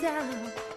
down.